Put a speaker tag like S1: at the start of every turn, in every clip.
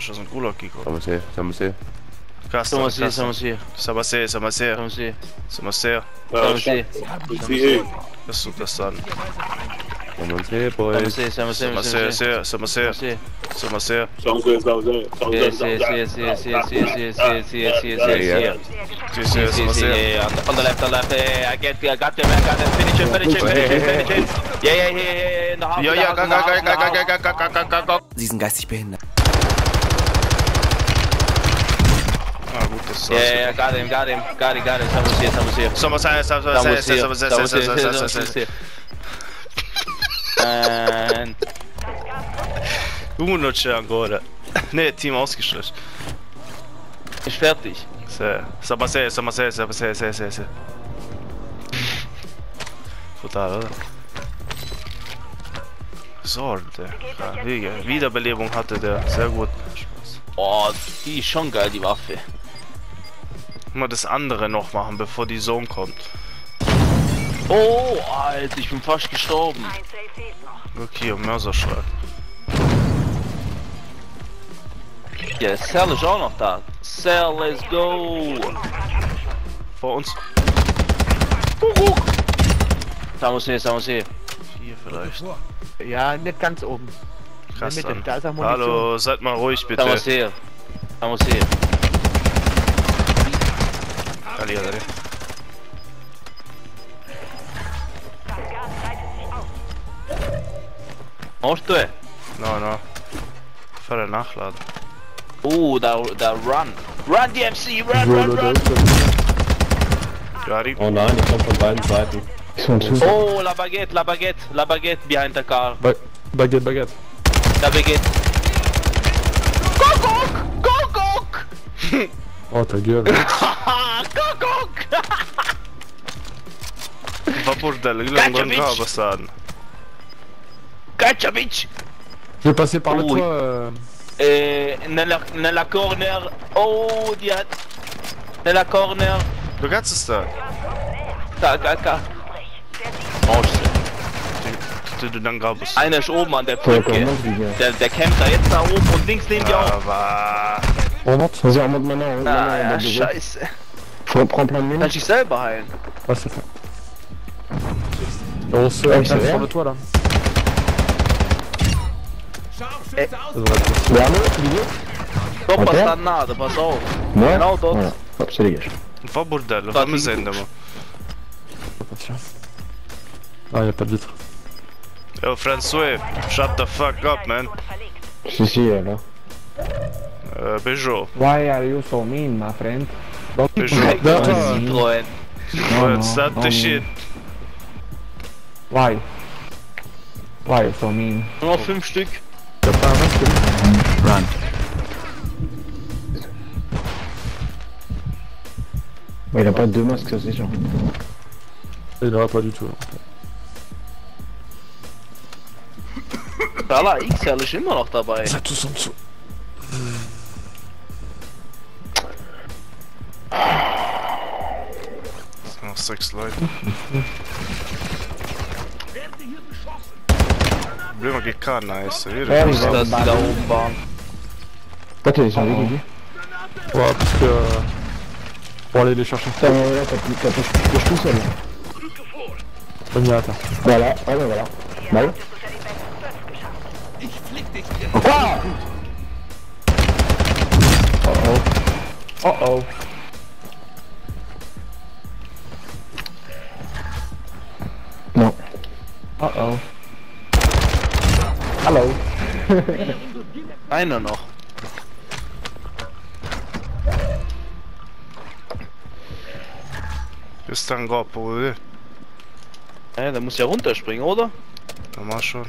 S1: što sam kulak kikao.
S2: Samo se, samo se.
S1: Kasno,
S3: samo
S1: se,
S3: samo se.
S1: Samo se, samo se.
S3: Samo se.
S1: Samo se.
S3: Samo se.
S1: Da su da san.
S2: Samo se,
S3: boy.
S2: Samo
S3: se, samo se.
S1: Samo se, se, samo se.
S3: Samo se.
S1: Samo se,
S3: samo se. Samo se, se, se, se, se, se, se,
S2: se,
S1: se,
S3: se,
S1: se.
S3: Se,
S1: se,
S3: samo
S1: se.
S3: On the left, on the left. I get, I got him, I got him. Finish him, finish him, finish him, finish him. Yeah, yeah, yeah, yeah, yeah. In the house.
S1: Ja, ja, ga, ga, ga, ga, ga, ga, ga, ga, ga, ga.
S4: Sie sind geistig behindert.
S1: So
S3: yeah, yeah, got him, got him, got him, got him. Someone's here, someone's here.
S1: Someone's
S3: here,
S1: someone's
S3: here,
S1: someone's here,
S3: someone's
S1: here, someone's
S3: here. And...
S1: Uno c'è ancora. Ne, Team ausgeschlossen.
S3: Ist fertig.
S1: Se, sag mal se, sag mal se, sag mal se, se, se, se. Brutal, oder? Sorte. Ja, Wiederbelebung hatte der. Sehr gut.
S3: Oh, die ist schon geil, die Waffe.
S1: Mal das andere noch machen, bevor die Zone kommt.
S3: Oh, Alter, ich bin fast gestorben.
S1: Okay, und Mörserschlag.
S3: Ja, Cell ist auch noch da. Cell, let's go.
S1: Vor uns.
S3: Stamos hier, stamos hier.
S1: Hier vielleicht.
S5: Ja, nicht ganz oben.
S1: Krass
S5: Mitte, da.
S1: Hallo, seid mal ruhig bitte.
S3: Stamos hier. Stamos hier.
S1: Ali, Ali.
S3: Hast du?
S1: No, no. Voll der Nachladen.
S3: Oh, da, da run. Run, DMC, run, run, run.
S1: Gari.
S2: Oh nein, ich komm von beiden Seiten.
S3: Oh, la baguette, la baguette, la baguette behind the car.
S2: Baguette, Baguette.
S3: La baguette. Kuckuck, Kuckuck.
S2: Oh, ta gueule.
S1: Va bordel,
S2: Je vais passer par
S3: le
S2: toit. Euh...
S3: Et la, corner. Oh diat. Dans la corner.
S1: Regarde ça. Da,
S3: da, Einer ist oben an der Brücke. Der, der kämpft da jetzt da oben und links neben dir auch.
S1: Aber...
S2: Robert, sie haben.
S3: Ah, ja, scheiße.
S2: Je reprends plein de
S3: minutes. Là, j'y sais.
S2: Ouais, c'est ça. On se sur le toit là.
S3: Eh. Berno, Voilà.
S2: Hop, ça dégage.
S1: Va
S3: bordello,
S1: fammi sentire.
S2: Attention. Ah, y'a pas de vitre.
S1: Yo, François, shut the fuck up, man.
S2: Si, si, là.
S1: Euh, Peugeot.
S5: Why are you so mean, my friend?
S3: Citroën.
S1: Mano,
S5: Why? shit. Vai. Vai,
S3: Salminho. noch 5 Stück.
S2: Da fahren wir.
S4: Run.
S6: Bah, il a pas de deux masques, ça c'est sûr.
S2: Il aura pas du tout.
S1: Là. Par là, X,
S6: il
S1: y
S6: a
S3: le
S6: gémon
S3: alors t'as pas. Ça
S6: tous en dessous. noch Leute.
S2: Geht parce que. Euh, pour aller les chercher.
S6: Tout seul. Voilà, voilà. Oh.
S5: Oh oh.
S6: oh.
S5: Oh oh. Hallo.
S3: Einer noch.
S1: Ist dann Goppo, oder?
S3: Ja, der muss ja runterspringen, oder?
S1: Normal schon.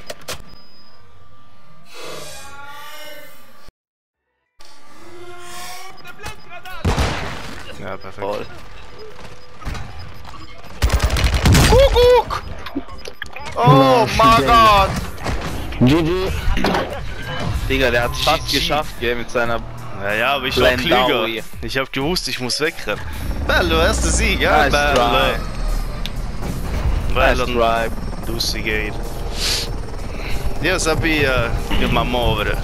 S1: mein Gott!
S6: GG.
S3: Digga, der hat fast geschafft, gell, mit seiner.
S1: Naja, aber ich war klüger. Ich hab gewusst, ich muss wegrennen. Bello, erste Sieg, ja,
S3: nice
S1: Bello. Bello,
S3: nice Lucy
S1: Gate. Io sabia che äh, mi muovere.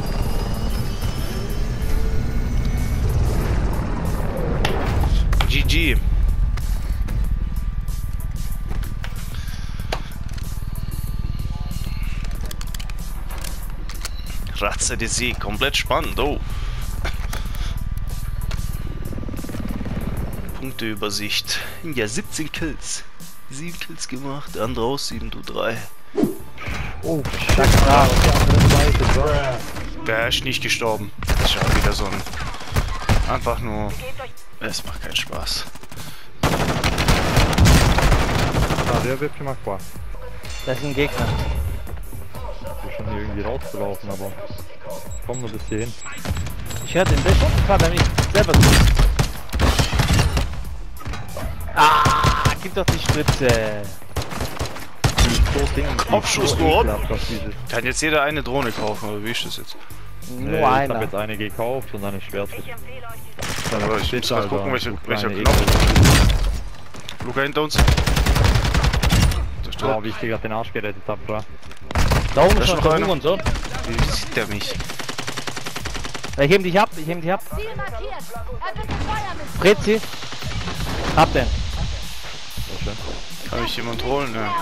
S1: GG. Ratze de See, komplett spannend, oh. Punkteübersicht. Ja, 17 Kills. 7 Kills gemacht, der andere aus 7, du 3.
S2: Oh. Da, auf der anderen Seite, bro.
S1: Der ist nicht gestorben. Das ist schon wieder so ein. Einfach nur. Es macht keinen Spaß.
S2: Ah, der wird schon mal.
S4: Das ist ein Gegner.
S2: Hier irgendwie rausgelaufen, aber. Komm nur bis hierhin.
S4: Ich höre den Bild und fahr damit selber zu. Ah, gib doch die Spritze.
S2: So Ding.
S1: Kopfschuss,
S2: so
S1: Kann jetzt jeder eine Drohne kaufen, oder wie ist das jetzt?
S4: Nur
S2: Nee, ich hab jetzt eine gekauft und eine Schwert.
S1: Aber ich muss
S2: Alter,
S1: gucken, welcher,
S2: du
S1: welcher Knopf. Luca hinter uns. Da steht,
S2: Oh, wie ich dir gerade den Arsch gerettet hab, bra.
S4: Da oben
S1: ist noch
S4: der und so.
S1: wie sieht der mich?
S4: Ich heb dich ab, ich heb dich ab. Prezi. Hab den.
S1: Kann mich jemand holen? Ja.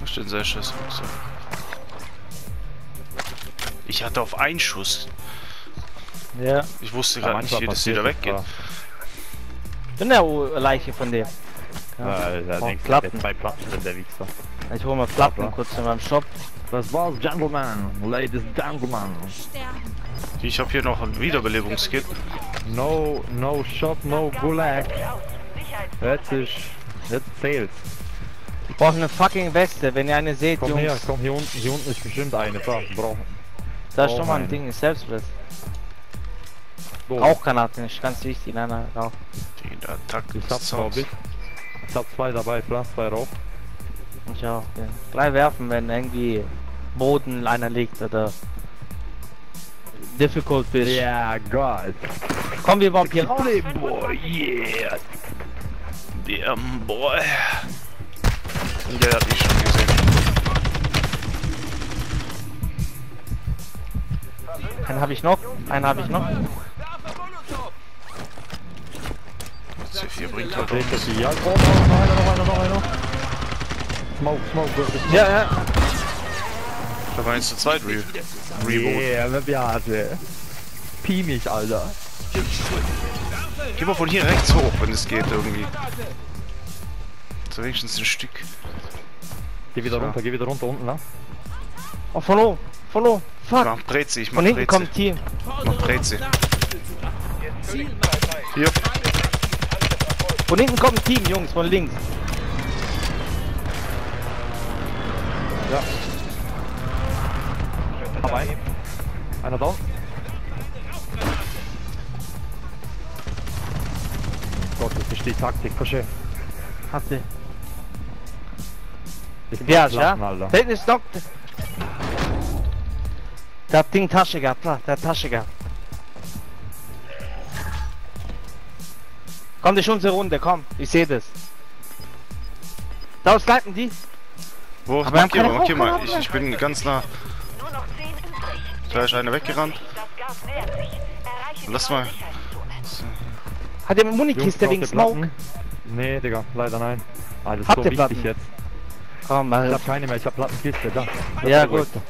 S1: Da steht sehr Schuss. So. Ich hatte auf einen Schuss.
S4: Ja.
S1: Ich wusste gerade nicht, wie das wieder weggeht.
S4: Bin der Leiche von dem.
S2: Ja, da
S4: Oh,
S2: denkst
S4: Platten.
S2: der zwei Platten drin, der Wichser.
S4: Ich hol mal Platten
S2: Ja,
S4: kurz in meinem Shop.
S2: Das war's, Gentlemen. Ladies and Gentlemen.
S1: Ich habe hier noch ein Wiederbelebungskit.
S2: No, no shop, no gulag. Jetzt ist, jetzt zählt's.
S4: Ich brauche eine fucking Weste, wenn ihr eine seht,
S2: Komm
S4: Jungs.
S2: her, komm hier unten, hier unten ist bestimmt eine. Da, brauch.
S4: Da ist schon mal ein. Ding, ist Selbstblitz.
S2: So,
S4: Rauchgranaten ist ganz wichtig. Nein, nein, Rauch.
S1: Die Attacke
S2: hab glaub ich. Hab zwei dabei, Platz, zwei Rauch.
S4: Ich auch. Ja. Drei werfen, wenn irgendwie Boden einer liegt oder difficult bist.
S2: Ja, Gott.
S4: Kommen wir überhaupt hier raus?
S2: Boy, yeah.
S1: Damn boy. Der hat mich schon gesehen.
S4: Einen habe ich noch. Einen habe ich noch.
S1: C4 bringt halt
S2: die? Ja, komm, noch einer, noch einer, noch einer. Smoke, smoke, wirklich.
S4: Ja, ja.
S1: Da war jetzt zu zweit Re Reboot.
S2: Yeah, wer Beate. Pie mich, Alter.
S1: Geh mal von hier rechts hoch, wenn es geht irgendwie. So wenigstens ein Stück.
S2: Geh wieder
S1: So.
S2: runter, geh wieder runter, unten lang.
S4: Oh, oben.
S1: Ich
S4: Fuck.
S1: mach Breze, ich mach
S4: Von hinten
S1: Breze.
S4: kommt Team.
S1: Mach Breze. Hier,
S4: Von hinten kommt ein Team, Jungs. Von links.
S2: Hab einen. Einer down. Gott, das ist die Taktik, Kasche.
S4: Hatte.
S2: Ich
S4: Ja, ja. Da hinten ist noch. Der hat Ding Tasche gehabt. Da, der hat Tasche gehabt. Komm, das ist unsere Runde. Komm. Ich sehe das. Da snipen die.
S1: wo?
S4: Aber wir haben
S1: Markier mal, markier Ich, ich bin ganz nah.
S7: Nur noch 10 übrig.
S1: Da ist einer weggerannt. Lass
S7: die
S1: mal.
S4: Hat der Munikiste wegen Smoke?
S2: Nee, Digga, leider nein. Ah, das ist
S4: Habt
S2: so
S4: ihr
S2: wichtig
S4: Platten?
S2: jetzt.
S4: Komm,
S2: Ich
S4: mal.
S2: hab keine mehr, ich hab Plattenkiste, da.
S4: Ja,
S2: Das
S4: gut.
S2: ist der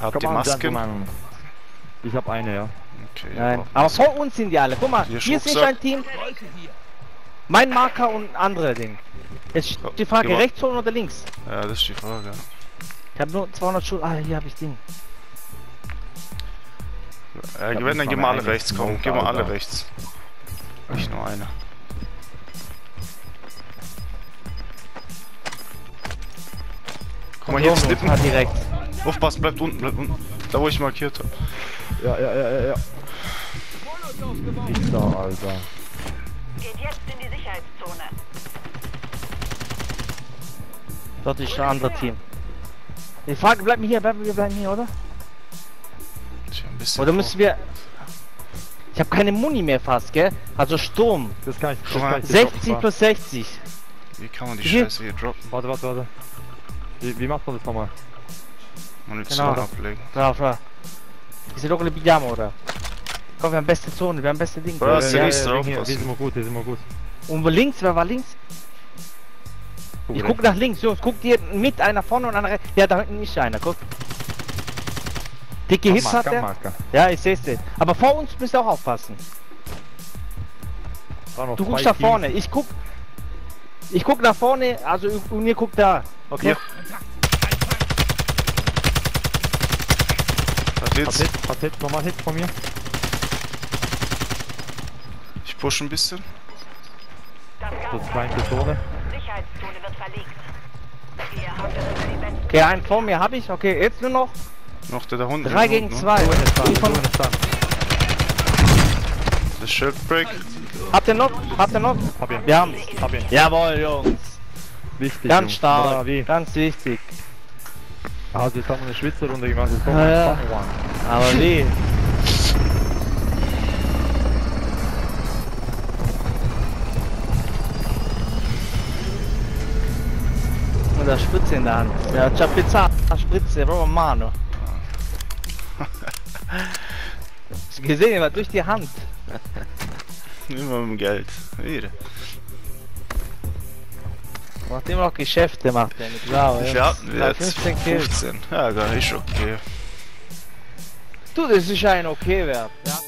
S1: Habt
S2: on,
S1: Masken?
S2: Gentlemen. Ich hab eine, ja.
S1: Okay,
S4: Nein.
S1: ja.
S4: Aber vor uns sind die alle. Guck mal,
S1: Hier
S4: hier ist nicht ein Team. Mein Marker und andere Ding. Jetzt
S1: Ja,
S4: die Frage, rechts holen oder links?
S1: Ja, das ist die Frage.
S4: Ich habe nur 200 Schuhe. Ah, hier habe ich Ding.
S1: Äh,
S2: hab
S1: wenn, dann
S2: nicht
S1: geh
S2: mal
S1: mal alle rechts, komm.
S2: Smoke,
S1: Geh mal alle rechts. Nicht nur eine. Guck mal, hier snippen.
S4: Ah, direkt.
S1: Aufpassen, bleibt unten, bleibt unten. Da, wo ich markiert habe.
S2: Ja, ja, ja, ja, ja. Ich da, Alter.
S7: Geht jetzt in die Sicherheitszone.
S4: Dort ist ein anderes Team. Die Frage, bleiben wir hier, bleiben wir bleiben hier, oder?
S1: Tja, ein bisschen
S4: Oder müssen wir... Ich habe keine Muni mehr fast, gell? Also Sturm.
S2: Das kann ich, das
S1: Guck mal,
S2: kann ich dir
S4: 60
S2: droppen,
S4: plus 60.
S1: Wie kann man die
S4: Hier.
S1: Scheiße hier droppen?
S2: Warte, warte, warte. Wie, wie macht man das nochmal?
S1: Munition
S4: Genau.
S1: ablegen.
S4: Da, da. Diese Lokale Pyjama, oder? Komm, wir haben beste Zone, wir haben beste Ding.
S1: Ja, ist
S2: Ja, ja,
S1: passen.
S2: sind wir gut, die sind wir gut.
S4: Und wo links, wer war links? Ich guck nach links, Jungs, guck dir mit einer vorne und einer rechts. Ja, da hinten ist einer, guck. Dicke Hits hat er.
S2: Marker.
S4: Ja, ich seh's den. Aber vor uns müsst ihr auch aufpassen.
S2: Da
S4: Du guckst nach
S2: Teams.
S4: vorne, ich guck. Ich guck nach vorne, also und ihr guckt da. Okay?
S1: Hier. Hat
S2: Hat
S1: jetzt.
S2: Hit, hat Hit, nochmal Hit von mir.
S1: Ich push ein bisschen.
S7: Das
S2: So
S7: Gas
S2: zweite Zone.
S7: Sicherheitszone wird verlegt.
S4: Okay, einen vor mir habe ich. Okay, jetzt nur noch
S1: Noch der da unten.
S4: drei
S1: der
S4: gegen
S1: unten, ne?
S2: der.
S1: Das Shieldbreak.
S4: habt ihr noch? Habt ihr noch?
S2: Hab ihn.
S4: Wir haben
S2: Hab ihn.
S4: Jawohl, Jungs.
S2: Wichtig,
S4: Ganz
S2: Jungs.
S4: stark. Ganz wichtig.
S2: Also jetzt haben wir eine Schwitzerrunde gemacht. Jetzt kommt
S4: Ja,
S2: ein
S4: ja. Aber wie? Und der Spritze in der Hand. Ja, c'ha pizza, Spritze, proprio in mano. Gesehen, war durch die Hand.
S1: Immer mit dem Geld. Wieder.
S4: Macht immer noch Geschäfte, macht er nicht klar.
S1: Wie hatten wir jetzt?
S4: 15 Kills.
S1: 15. Ja, gar nicht okay.
S4: Du, das ist ein okay Wert. Ja.